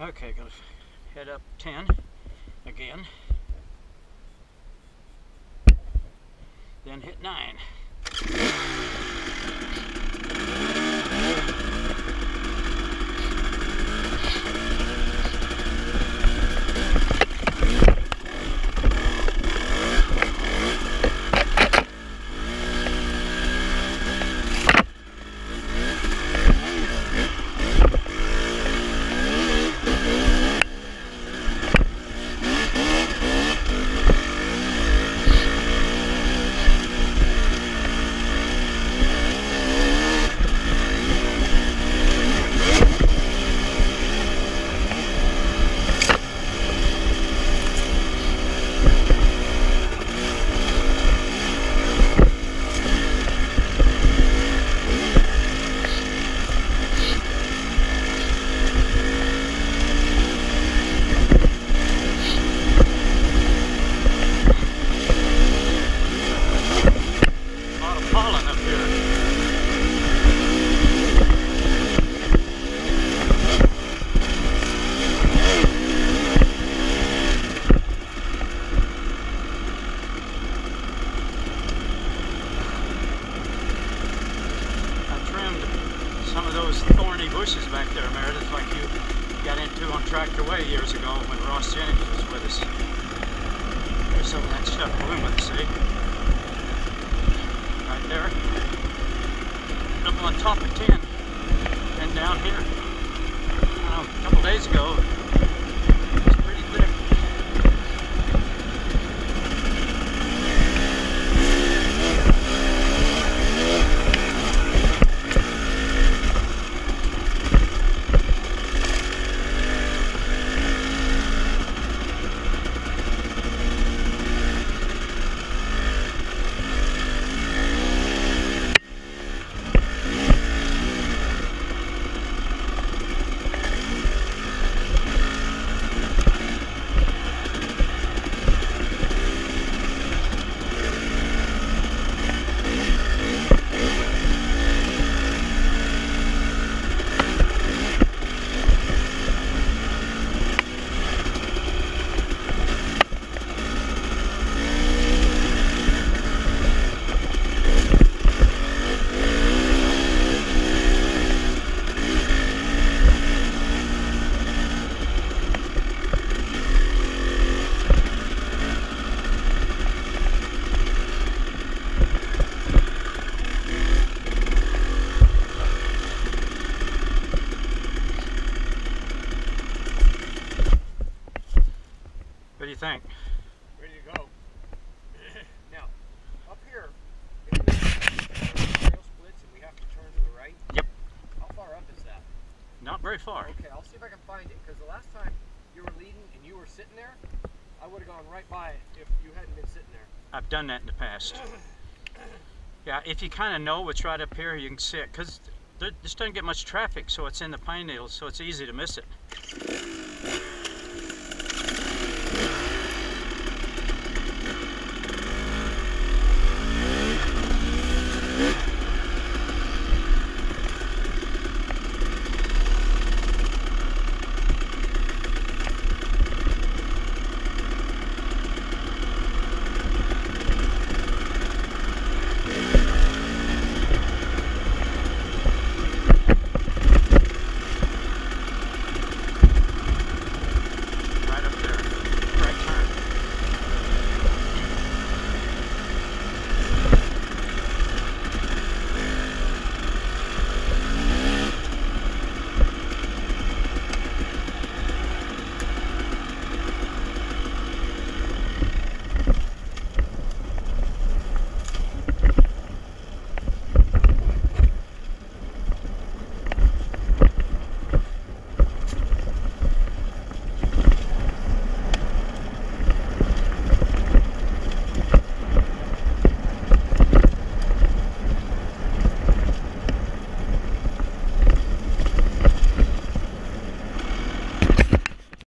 Okay, gonna head up 10 again. Then hit 9. A lot of pollen up here. I trimmed some of those back there, Meredith, like you got into on Tractor Way years ago when Ross Jennings was with us. There's some of that stuff blooming, see? Right there. Up on top of 10 and down here. Know, a couple days ago, it was pretty thick. What do you think? Ready to go. now, up here, if the trail splits and we have to turn to the right. Yep. How far up is that? Not very far. Okay, I'll see if I can find it. Because the last time you were leading and you were sitting there, I would have gone right by it if you hadn't been sitting there. I've done that in the past. Yeah, if you kind of know what's right up here, you can see it. Because this doesn't get much traffic, so it's in the pine needles, so it's easy to miss it.